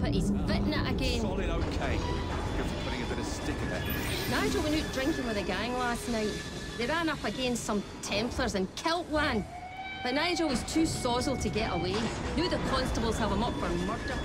Put his foot in it again. Solid okay. Good for putting a bit of stick in it. Nigel went out drinking with a gang last night. They ran up against some Templars in Kiltwan. But Nigel was too sozzled to get away. Knew the constables have him up for murder.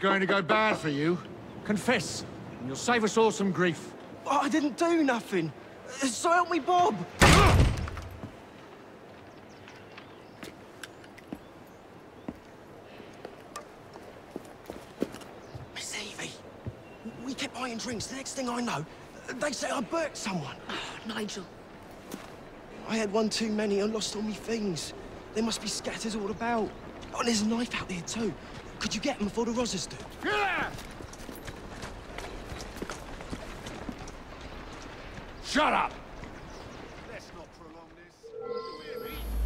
Going to go bad for you. Confess, and you'll save us all some grief. Oh, I didn't do nothing. Uh, so help me, Bob. Miss Evie, we kept buying drinks. The next thing I know, they say I burnt someone. Ah, Nigel. I had one too many and lost all my things. They must be scattered all about. Oh, and there's a knife out there too. Could you get him before the Rozzers do? Shut up! Let's not prolong this.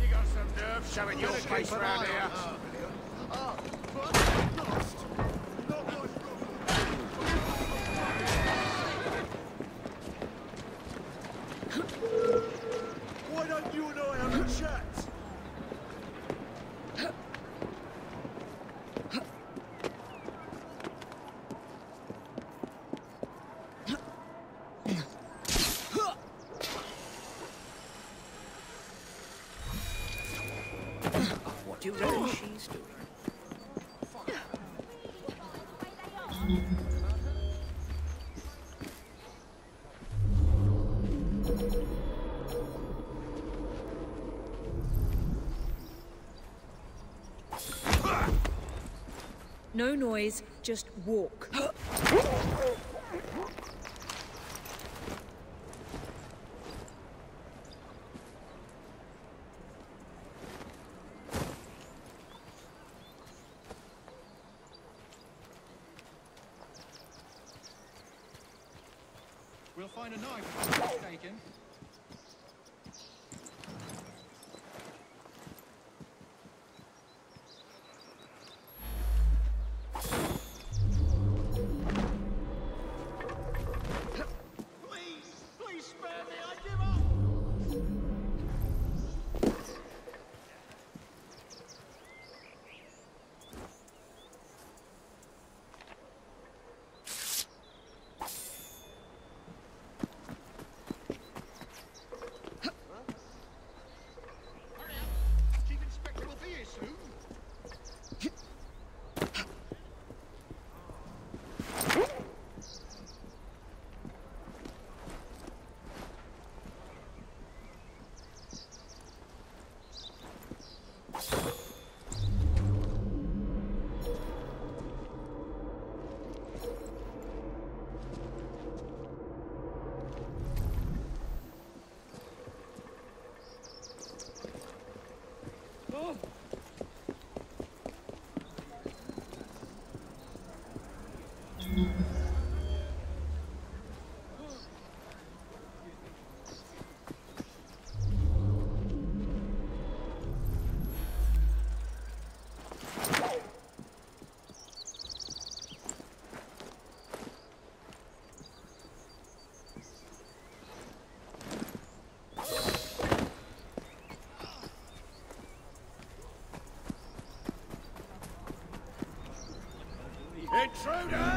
You got some nerve showing your face around here. She's doing? No noise, just walk. Intruder!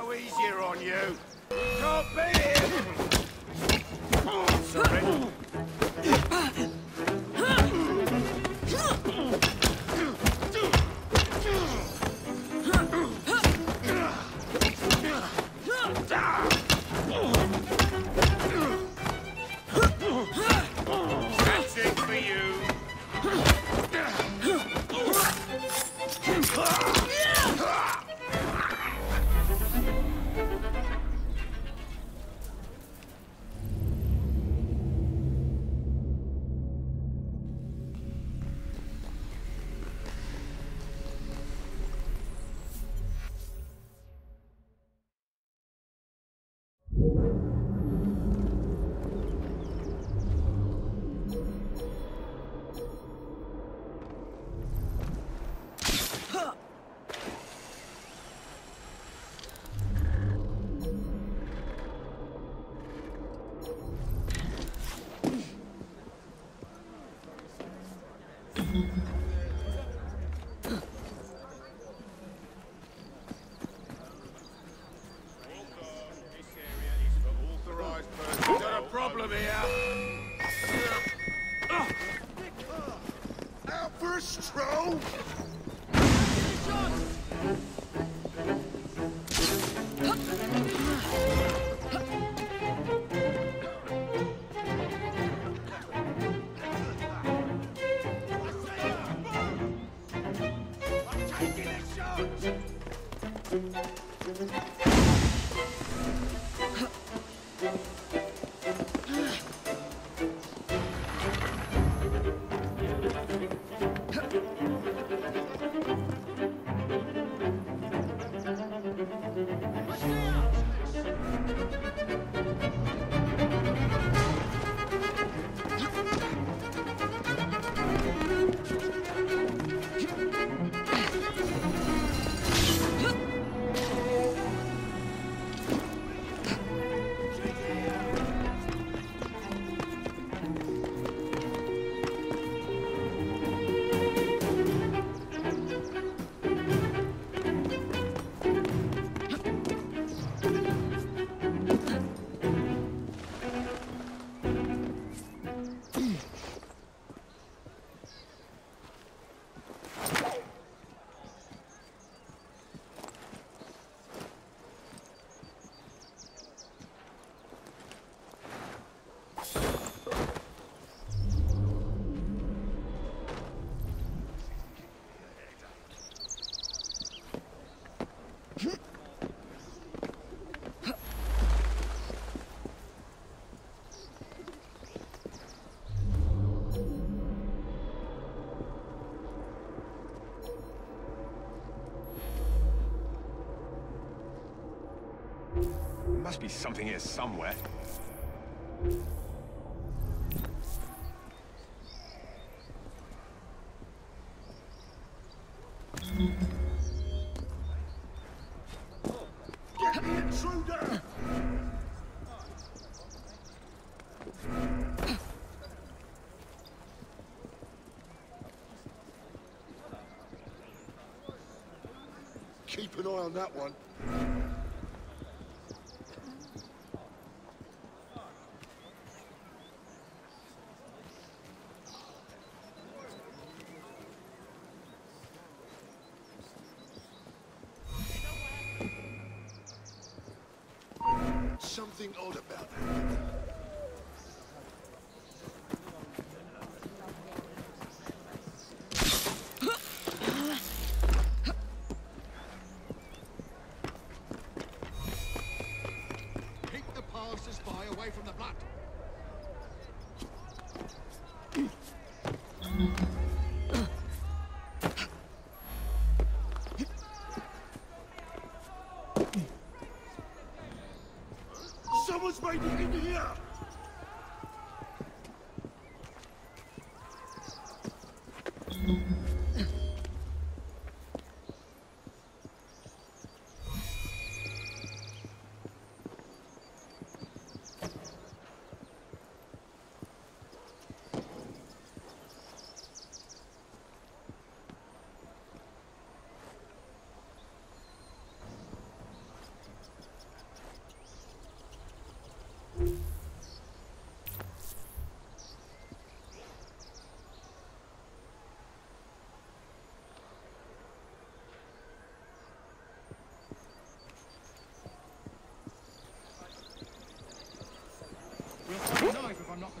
go easier on you. Can't beat him! Surrender. must be something here somewhere. Keep an eye on that one.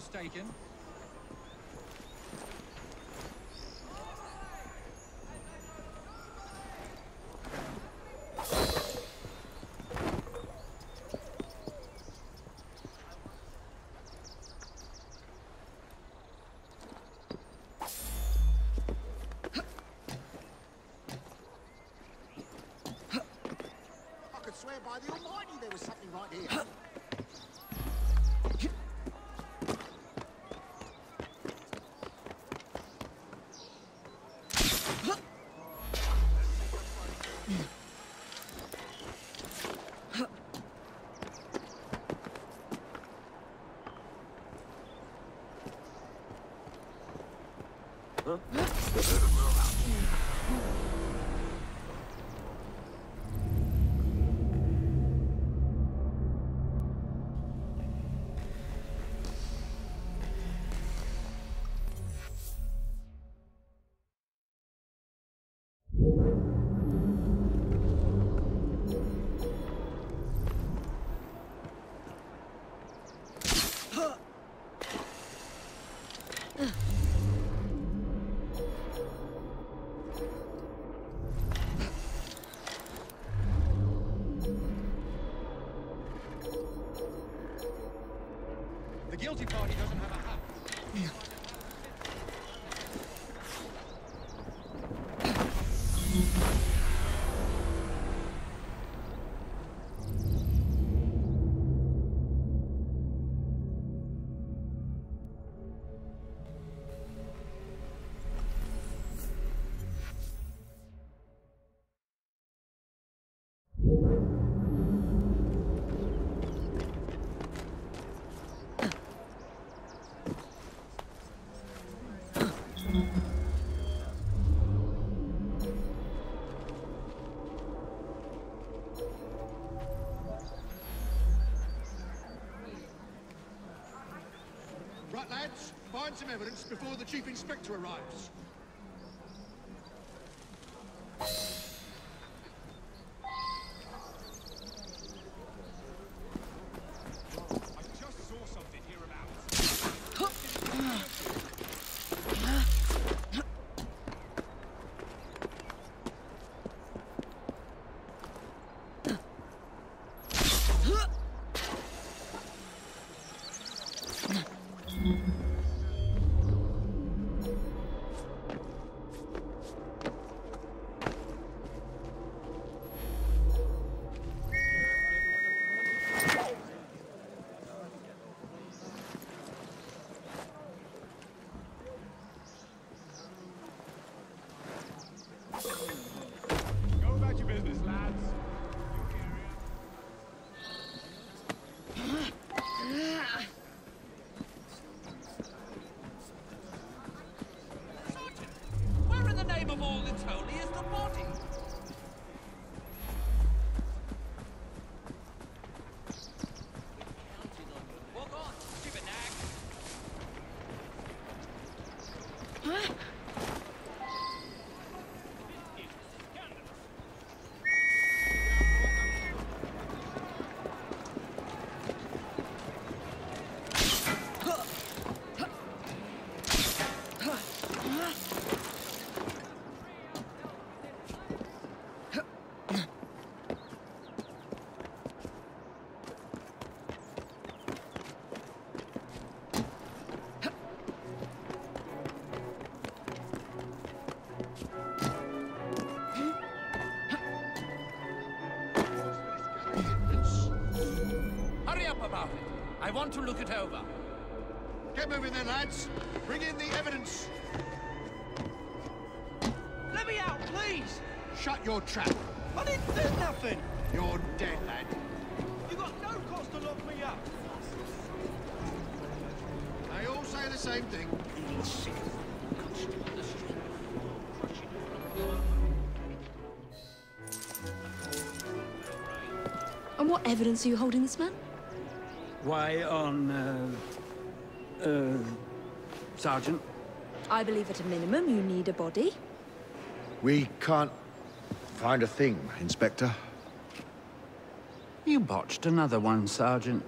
Mistaken. I could swear by the Almighty there was something right here. Guilty party doesn't find some evidence before the Chief Inspector arrives. Want to look it over. Get moving then, lads. Bring in the evidence. Let me out, please! Shut your trap. I didn't do nothing! You're dead, lad. You got no cause to lock me up! They all say the same thing. And what evidence are you holding this man? Why, on, uh, uh, Sergeant? I believe at a minimum you need a body. We can't find a thing, Inspector. You botched another one, Sergeant.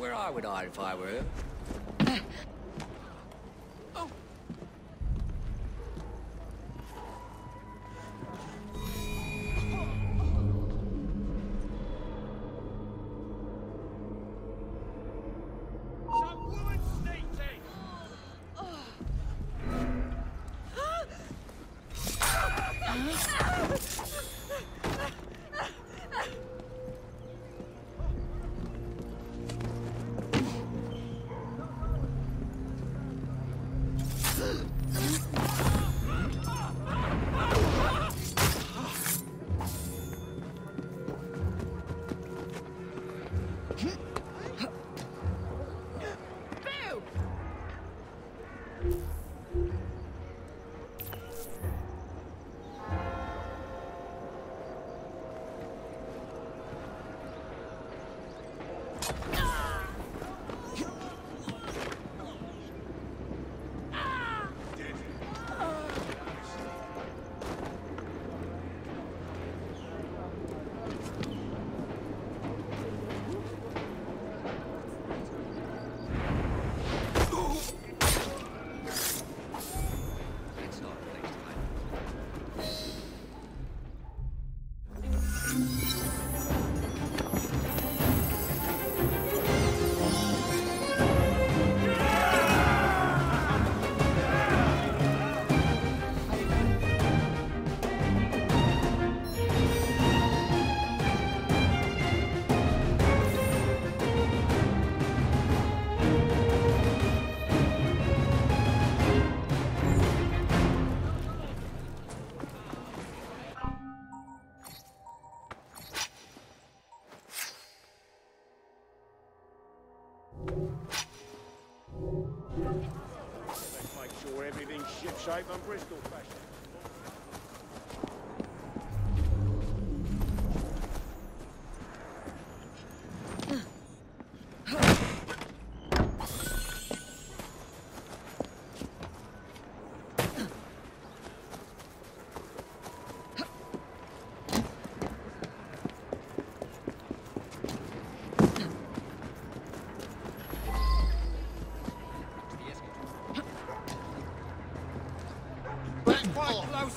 Where I would hide if I were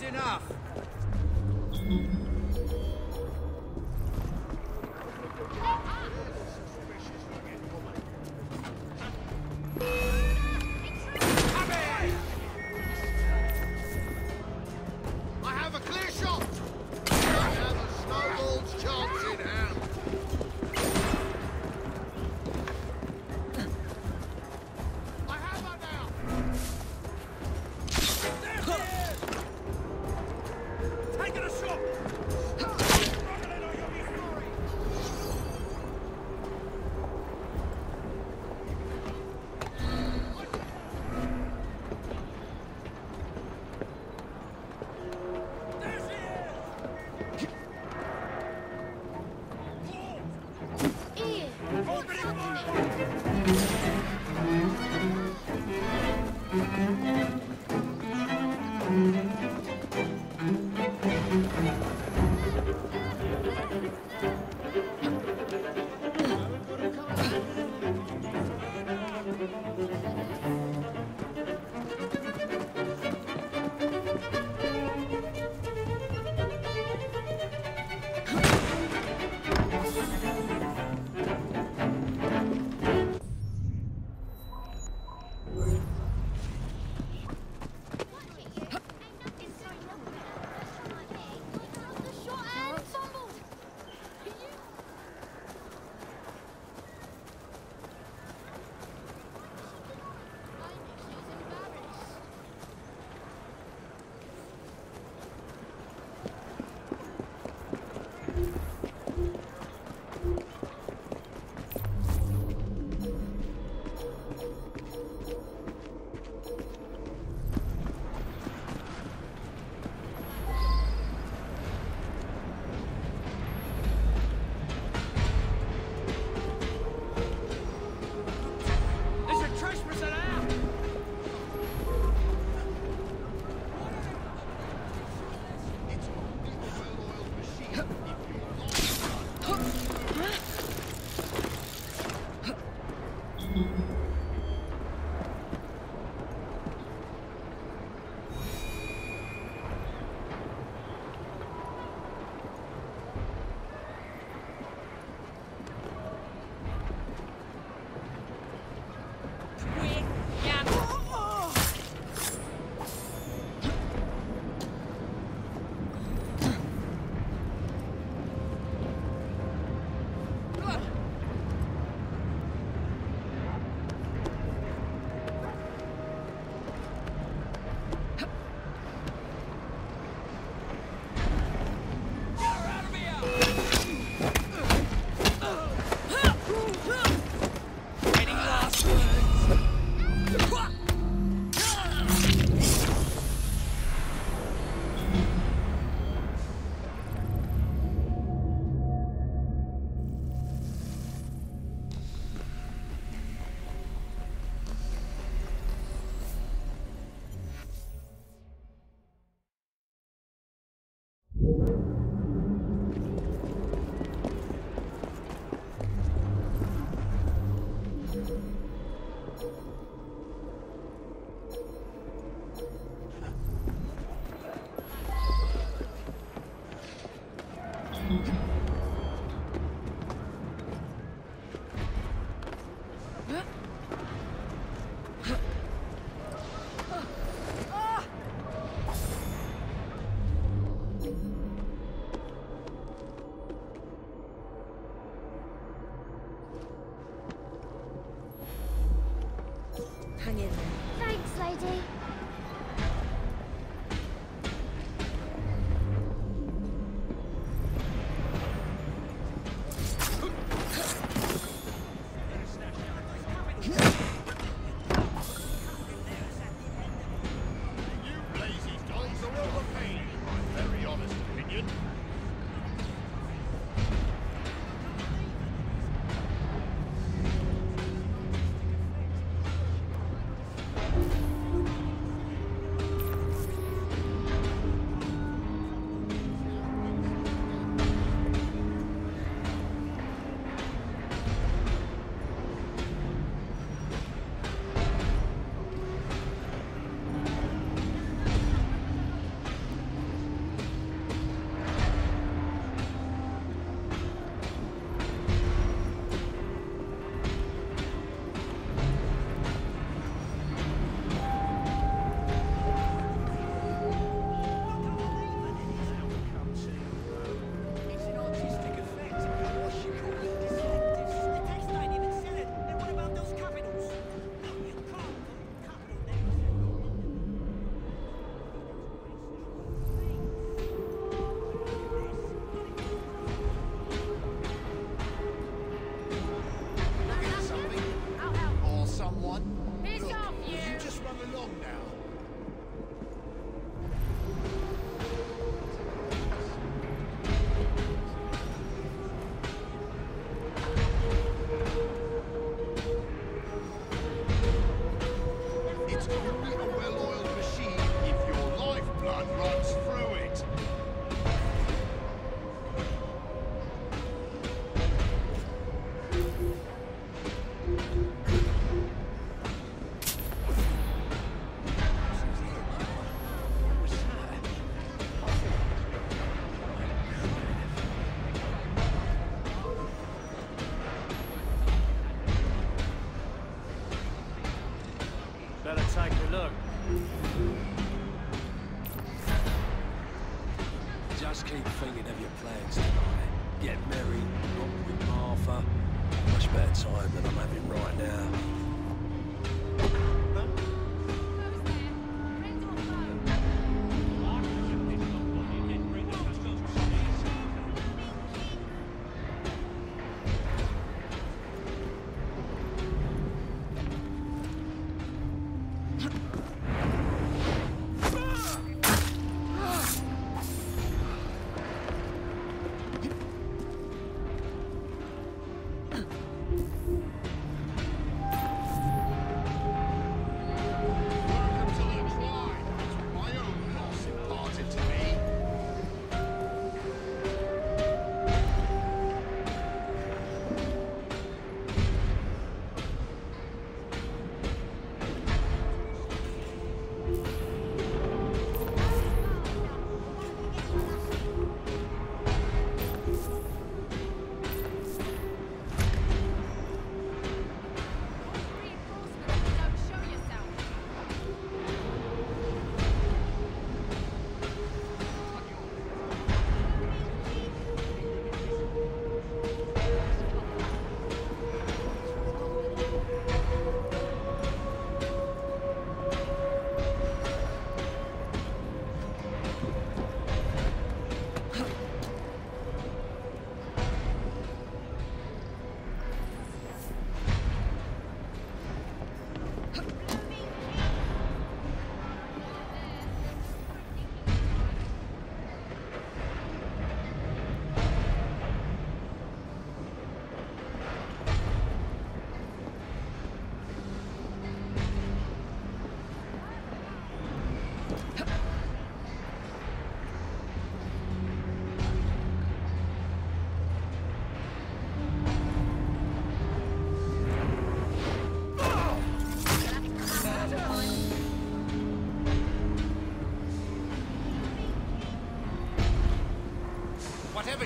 enough.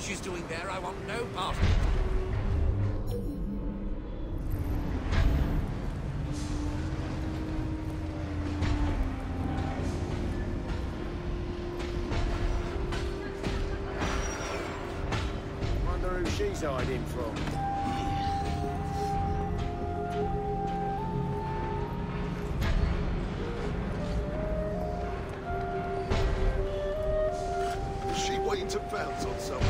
she's doing there, I want no part of it. she's hiding from. Is waiting to pounce on someone?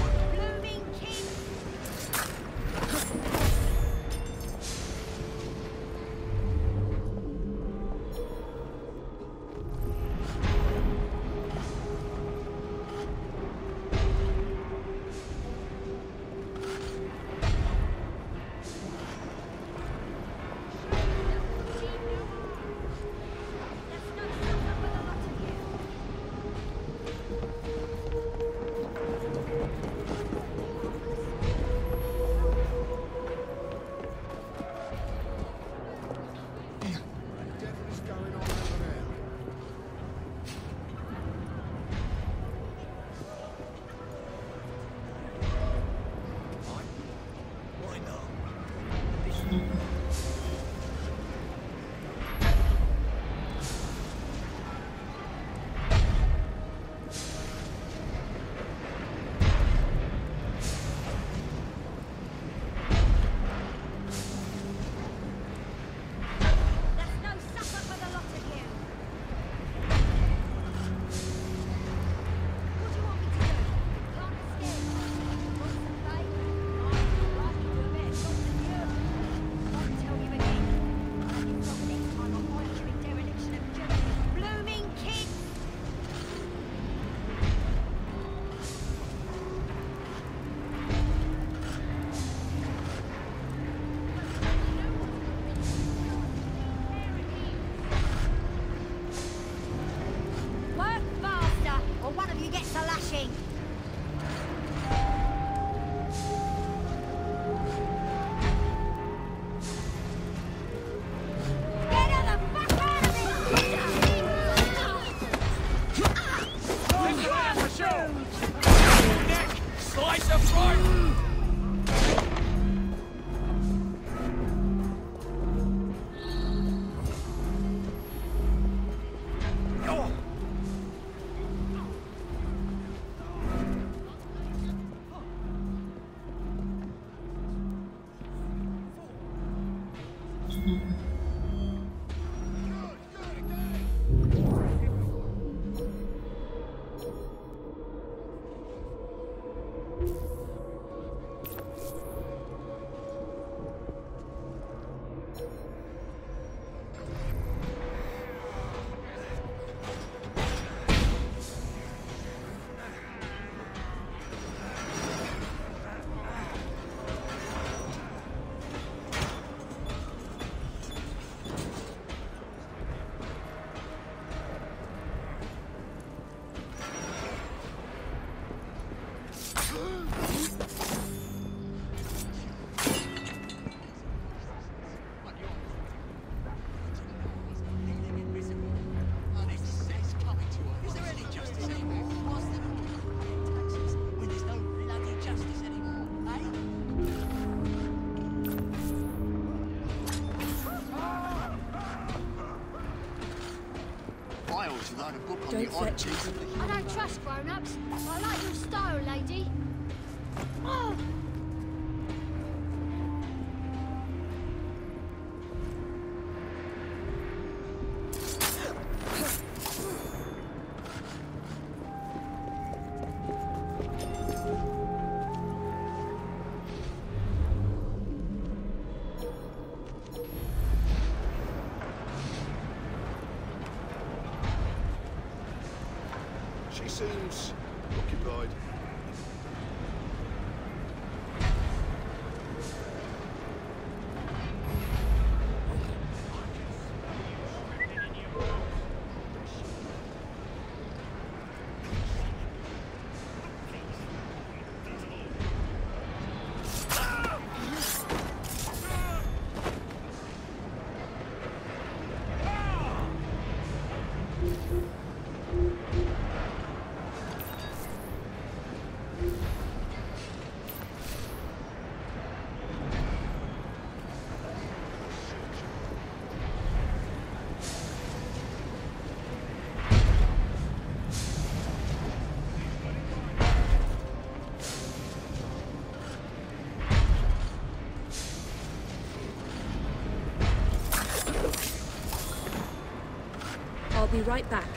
Mm-hmm. Don't fetch it. seems be right back.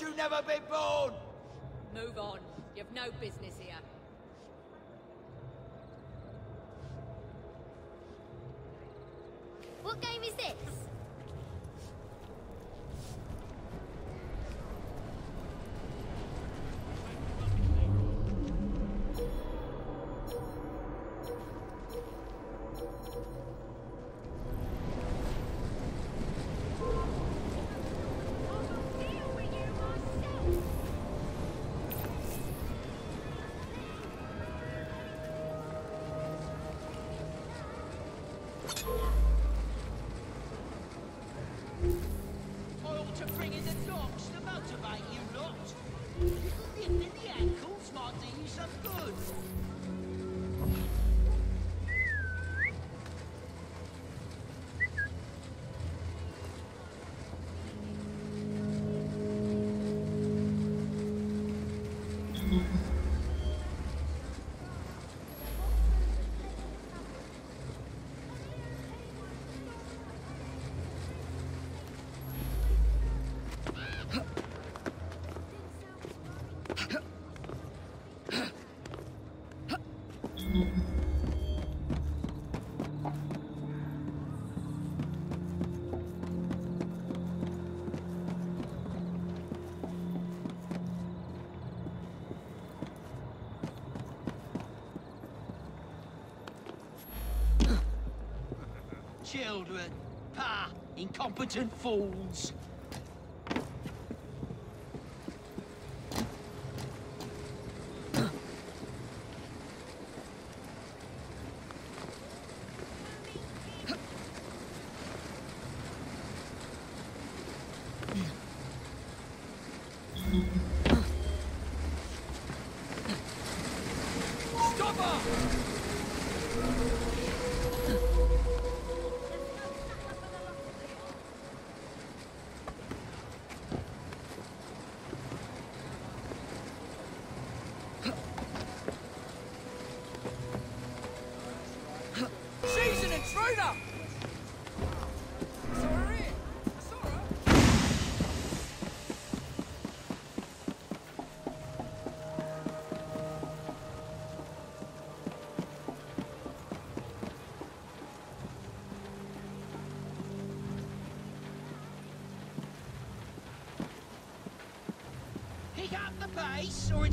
you never be born! Move on. You've no business here. Children. Pa, incompetent fools.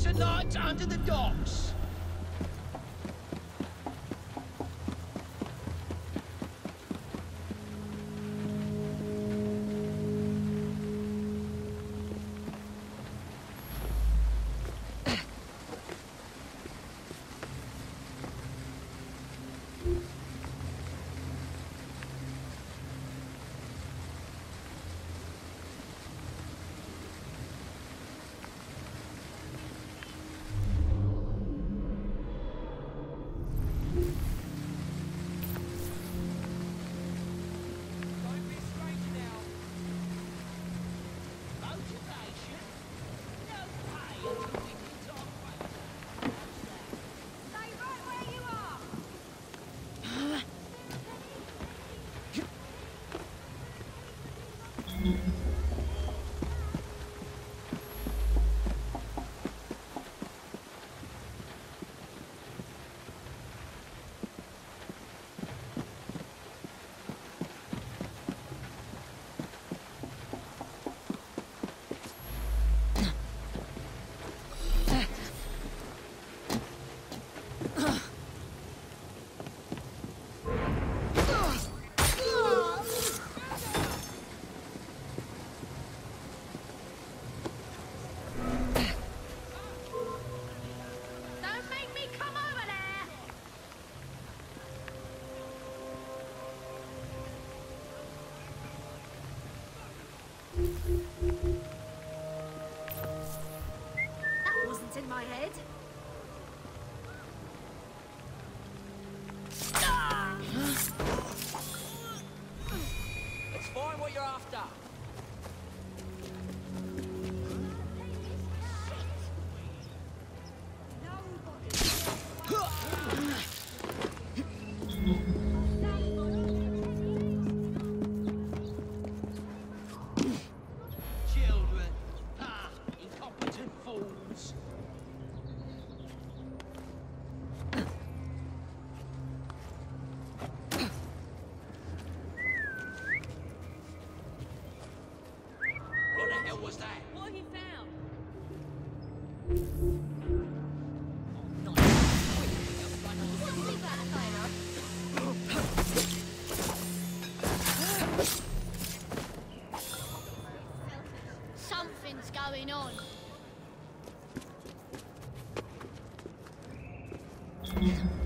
Pace, or a night under the docks. Mm-hmm. my head. 嗯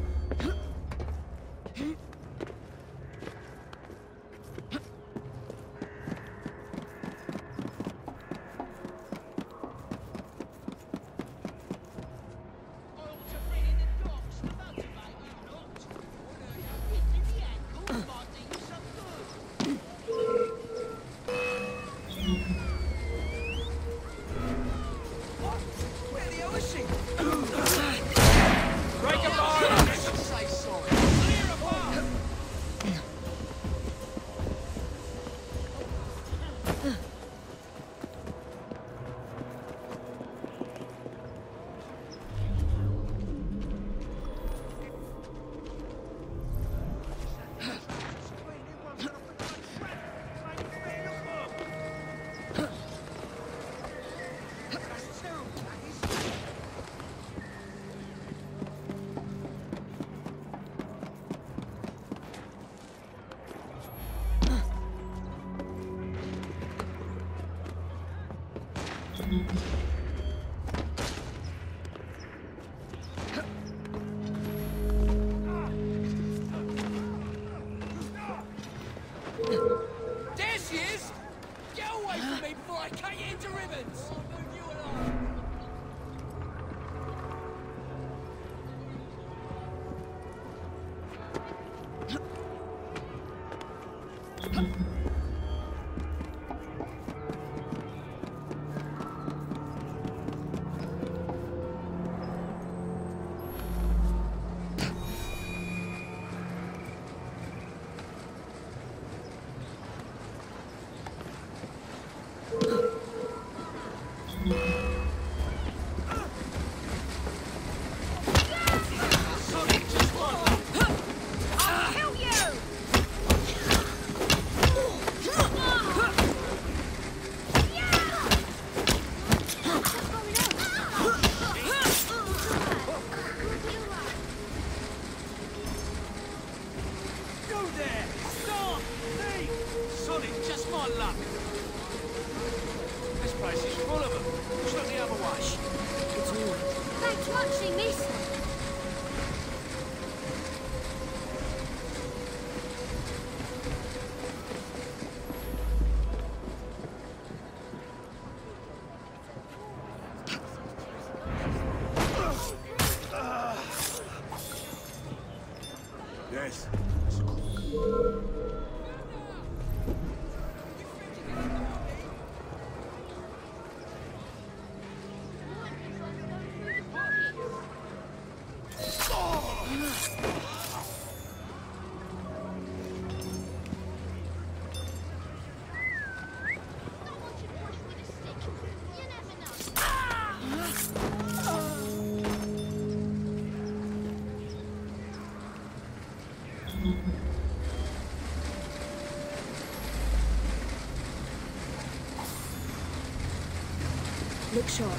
Look sharp.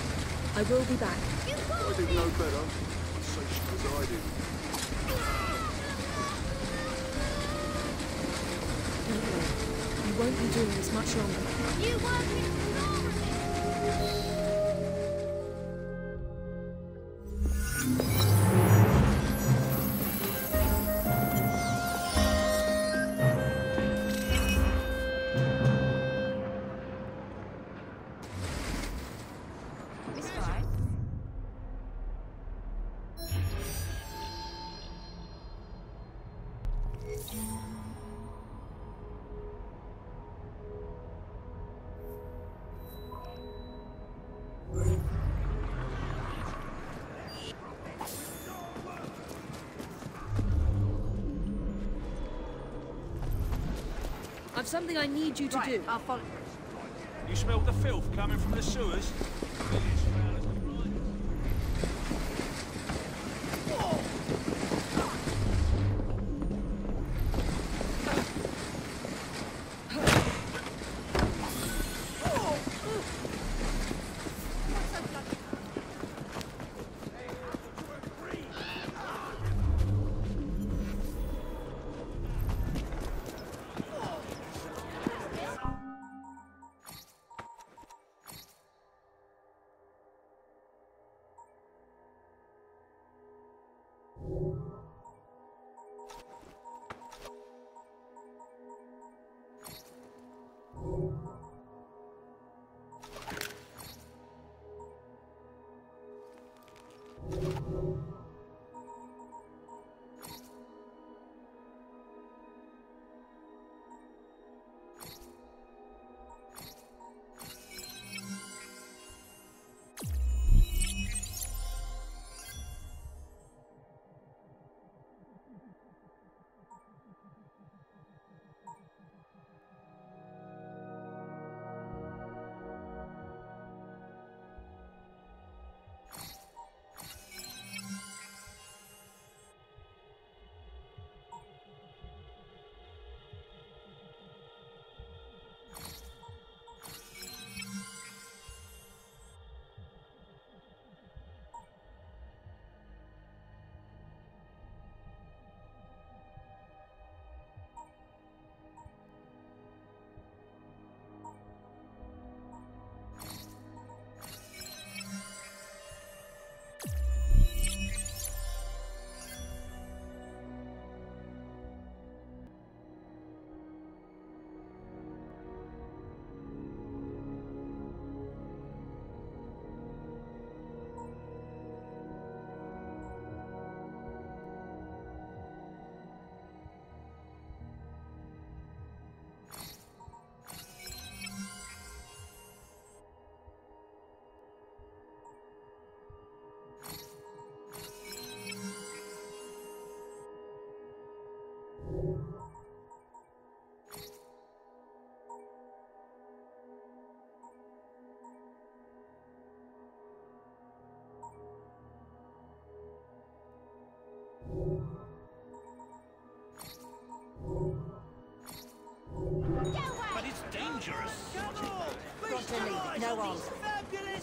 I will be back. I did no better. I've something I need you to do. I'll follow. You smelled the filth coming from the sewers? But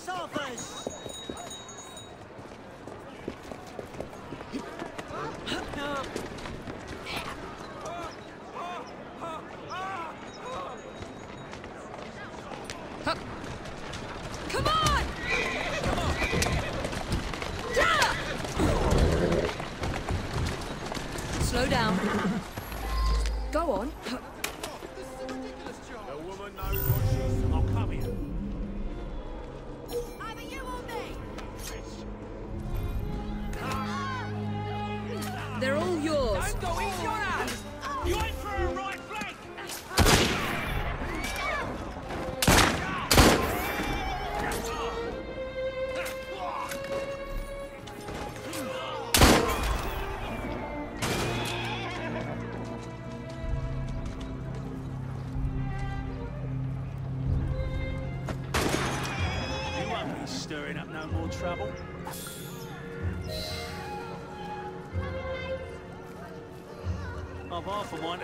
fabulous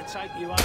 take you home